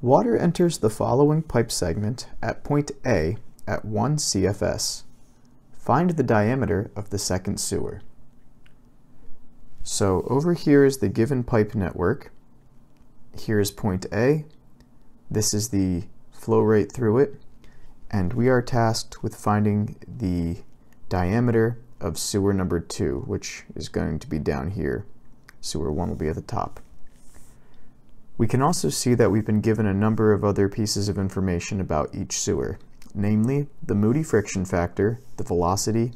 Water enters the following pipe segment at point A at 1 CFS. Find the diameter of the second sewer. So over here is the given pipe network. Here is point A. This is the flow rate through it. And we are tasked with finding the diameter of sewer number 2, which is going to be down here. Sewer 1 will be at the top. We can also see that we've been given a number of other pieces of information about each sewer, namely the Moody friction factor, the velocity,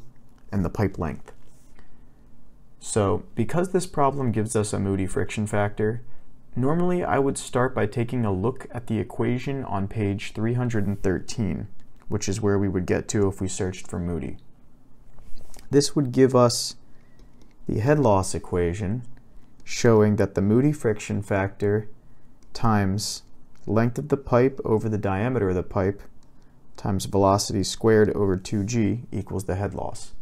and the pipe length. So because this problem gives us a Moody friction factor, normally I would start by taking a look at the equation on page 313, which is where we would get to if we searched for Moody. This would give us the head loss equation showing that the Moody friction factor times length of the pipe over the diameter of the pipe times velocity squared over 2g equals the head loss.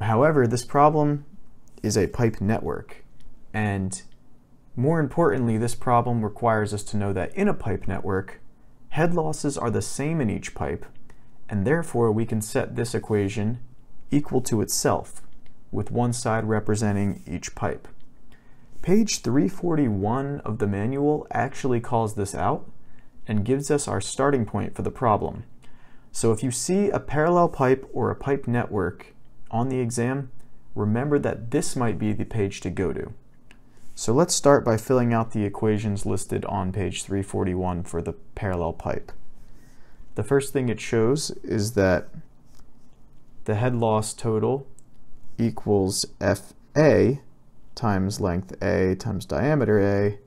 However, this problem is a pipe network, and more importantly, this problem requires us to know that in a pipe network, head losses are the same in each pipe, and therefore we can set this equation equal to itself, with one side representing each pipe. Page 341 of the manual actually calls this out and gives us our starting point for the problem. So if you see a parallel pipe or a pipe network on the exam, remember that this might be the page to go to. So let's start by filling out the equations listed on page 341 for the parallel pipe. The first thing it shows is that the head loss total equals FA times length a times diameter a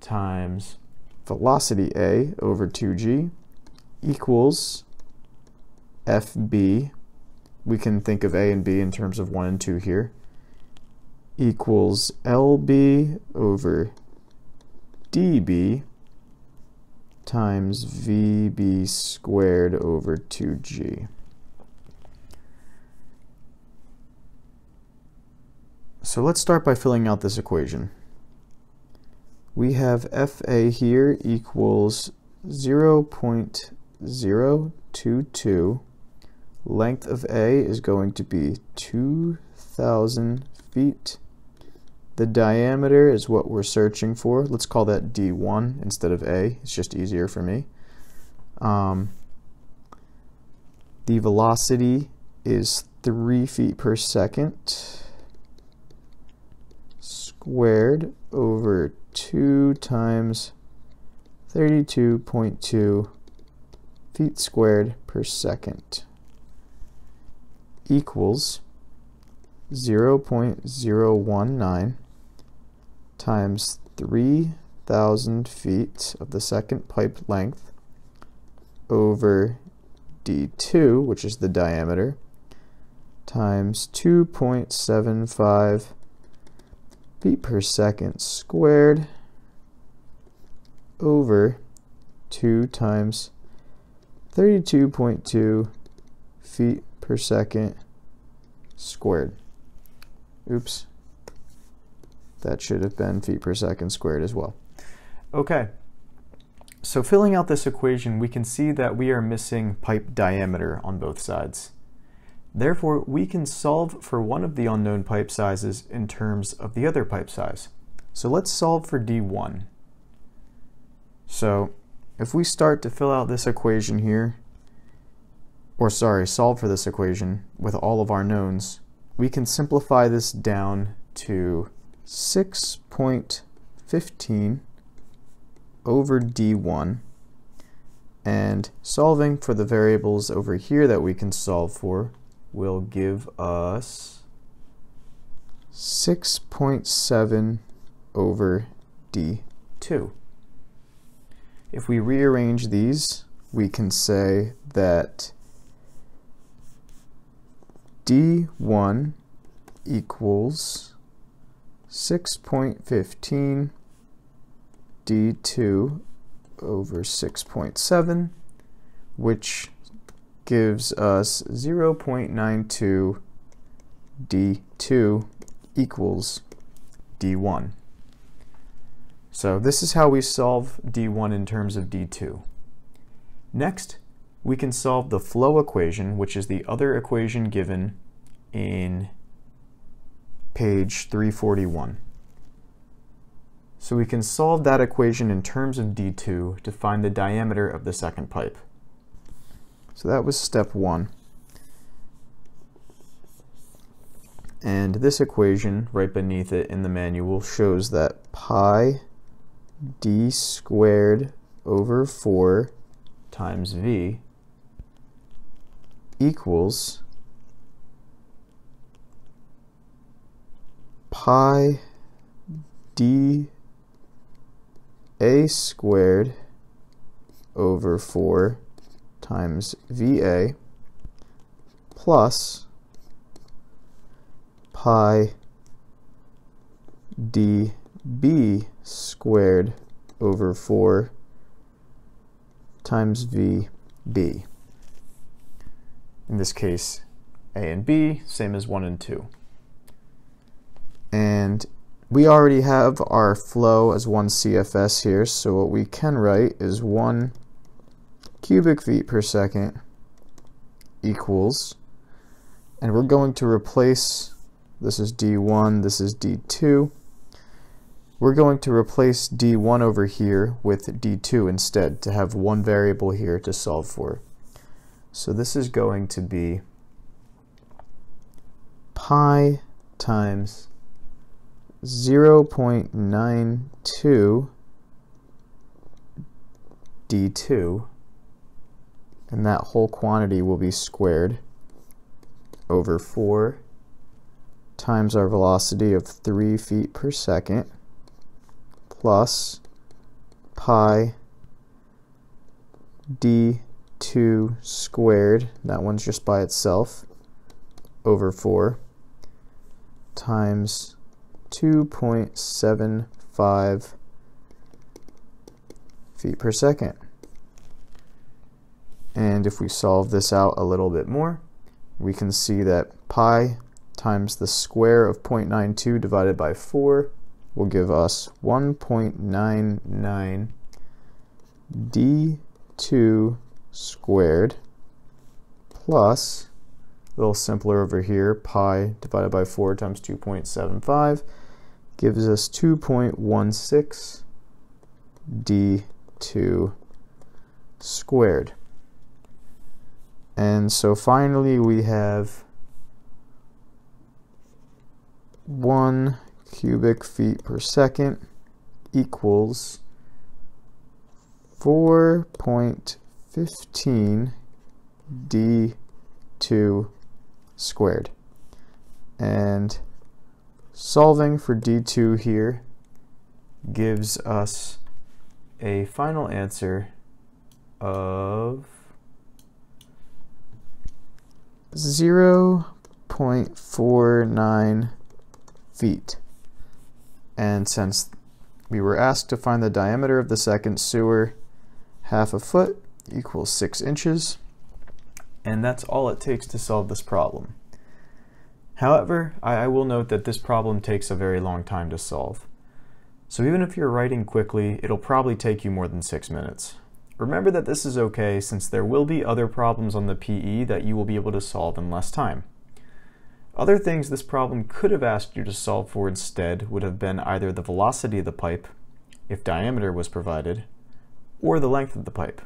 times velocity a over 2g equals fb. We can think of a and b in terms of 1 and 2 here. Equals lb over db times vb squared over 2g. So let's start by filling out this equation. We have FA here equals 0 0.022. Length of A is going to be 2,000 feet. The diameter is what we're searching for. Let's call that D1 instead of A. It's just easier for me. Um, the velocity is 3 feet per second squared over 2 times 32.2 feet squared per second equals 0.019 times 3,000 feet of the second pipe length over d2, which is the diameter, times 2.75 feet per second squared over 2 times 32.2 feet per second squared. Oops. That should have been feet per second squared as well. Okay. So filling out this equation, we can see that we are missing pipe diameter on both sides. Therefore, we can solve for one of the unknown pipe sizes in terms of the other pipe size. So let's solve for D1. So if we start to fill out this equation here, or sorry, solve for this equation with all of our knowns, we can simplify this down to 6.15 over D1 and solving for the variables over here that we can solve for will give us 6.7 over d2. If we rearrange these, we can say that d1 equals 6.15 d2 over 6.7, which gives us 0.92 d2 equals d1. So this is how we solve D1 in terms of D2. Next, we can solve the flow equation, which is the other equation given in page 341. So we can solve that equation in terms of D2 to find the diameter of the second pipe. So that was step one. And this equation right beneath it in the manual shows that pi d squared over 4 times v equals pi d a squared over 4 times VA plus pi dB squared over 4 times VB. In this case, A and B, same as 1 and 2. And we already have our flow as 1 CFS here, so what we can write is 1 cubic feet per second equals, and we're going to replace, this is D1, this is D2, we're going to replace D1 over here with D2 instead to have one variable here to solve for. So this is going to be pi times 0.92 d2 and that whole quantity will be squared over 4 times our velocity of 3 feet per second plus pi d2 squared, that one's just by itself, over 4 times 2.75 feet per second. And if we solve this out a little bit more, we can see that pi times the square of 0.92 divided by 4 will give us 1.99 d2 squared plus a little simpler over here, pi divided by 4 times 2.75 gives us 2.16 d2 squared. And so finally we have 1 cubic feet per second equals 4.15 d2 squared. And solving for d2 here gives us a final answer of 0.49 feet. And since we were asked to find the diameter of the second sewer, half a foot equals 6 inches and that's all it takes to solve this problem. However, I, will note that this problem takes a very long time to solve. So even if you're writing quickly, it'll probably take you more than six minutes. Remember that this is okay since there will be other problems on the PE that you will be able to solve in less time. Other things this problem could have asked you to solve for instead would have been either the velocity of the pipe, if diameter was provided, or the length of the pipe.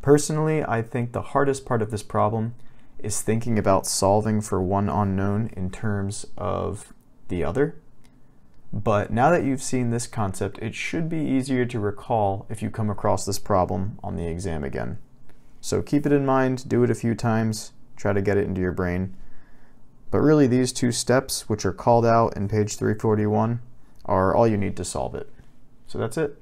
Personally, I think the hardest part of this problem is thinking about solving for one unknown in terms of the other. But now that you've seen this concept, it should be easier to recall if you come across this problem on the exam again. So keep it in mind, do it a few times, try to get it into your brain. But really these two steps, which are called out in page 341, are all you need to solve it. So that's it.